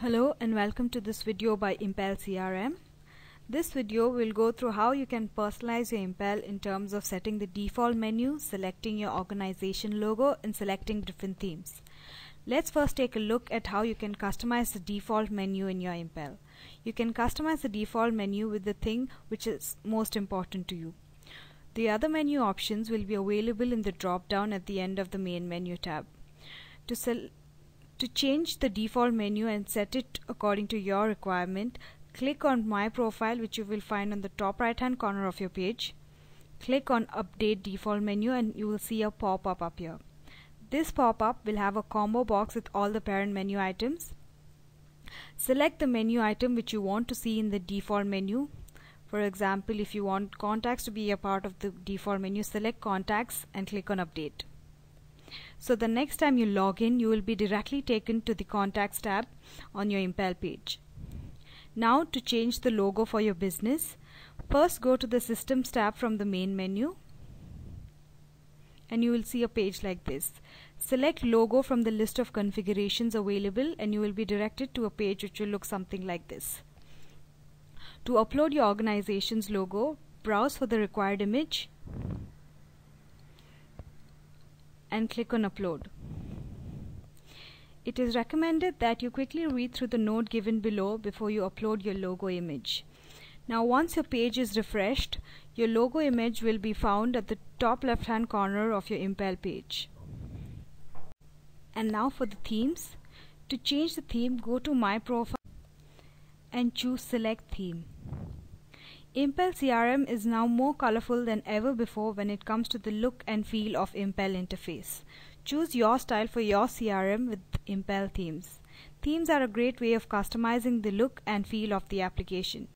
Hello and welcome to this video by Impel CRM. This video will go through how you can personalize your Impel in terms of setting the default menu, selecting your organization logo and selecting different themes. Let's first take a look at how you can customize the default menu in your Impel. You can customize the default menu with the thing which is most important to you. The other menu options will be available in the drop down at the end of the main menu tab. To to change the default menu and set it according to your requirement, click on My Profile which you will find on the top right hand corner of your page. Click on Update Default Menu and you will see a pop-up up here. This pop-up will have a combo box with all the parent menu items. Select the menu item which you want to see in the default menu. For example, if you want contacts to be a part of the default menu, select contacts and click on update. So the next time you log in, you will be directly taken to the contacts tab on your Impel page. Now to change the logo for your business, first go to the systems tab from the main menu and you will see a page like this. Select logo from the list of configurations available and you will be directed to a page which will look something like this. To upload your organization's logo, browse for the required image and click on upload. It is recommended that you quickly read through the note given below before you upload your logo image. Now once your page is refreshed, your logo image will be found at the top left hand corner of your Impel page. And now for the themes. To change the theme, go to My Profile and choose Select Theme. Impel CRM is now more colorful than ever before when it comes to the look and feel of Impel interface. Choose your style for your CRM with Impel themes. Themes are a great way of customizing the look and feel of the application.